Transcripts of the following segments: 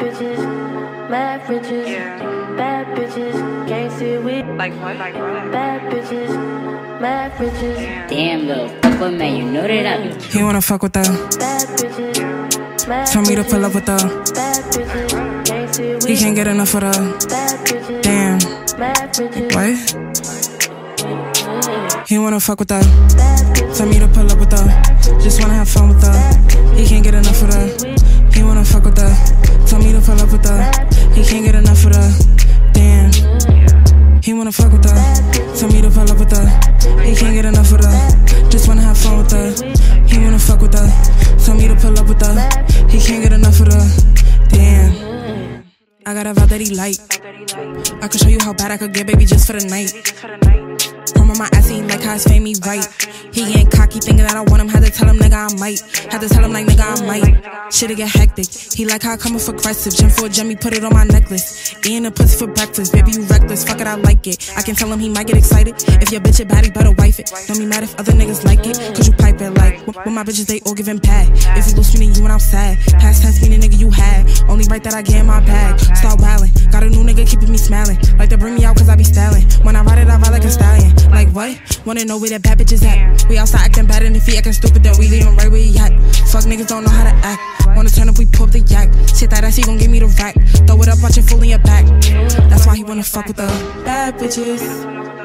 bitches, mad riches, bad bitches, can't see we Like what? Like what? bad bitches, mad riches, Damn, little fucker, man, you know that I be He wanna fuck with her. bad bitches, mad Tell me to pull up riches, with her. bad bitches, can't see we He can't get enough of her. bad bitches, Damn. mad riches, What? He wanna fuck with her. Tell me to pull up with her. Just wanna have fun with her. He can't get enough of her. Can't get enough of her. Damn. He wanna fuck with her. Tell me to pull up with her. He can't get enough of her. Just wanna have fun with her. He wanna fuck with her. Tell me to pull up with her. He can't get enough of her. Damn. I got a vibe that he like. I could show you how bad I could get, baby, just for the night. I'm on my ass, he like how fame me right. He ain't cocky, thinking that I want him. Had to tell him, nigga, I might. Had to tell him, like, nigga, I might. Shit'll get hectic. He like how I come off aggressive. Gym for a gem, put it on my necklace. Eating a pussy for breakfast. Baby, you reckless. Fuck it, I like it. I can tell him he might get excited. If your bitch a baddie, better wife it. Don't be mad if other niggas like it. Cause you pipe it like. When my bitches, they all giving bad. If you lose me, then you and I'm sad. Past tense meaning nigga you had. Only right that I get in my bag. Start wildin'. Got a new nigga keeping me smiling. Like to bring me out cause I be styling. When I Like what? Wanna know where the bad bitches at? We outside acting bad and if he acting stupid, then we leave him right where he at. Fuck niggas don't know how to act. Wanna turn up, we pull up the yak. Shit that ass, he gon' give me the rack. Throw it up, watch it full in your back. That's why he wanna fuck with the bad bitches.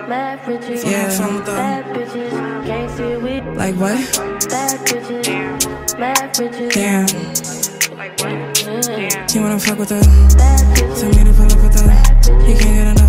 mad riches, Yeah, fun with them. bad bitches, can't see Like what? bad bitches, Damn. Like what? Damn. He wanna fuck with bad bitches. Tell me to pull up with her. He can't get enough.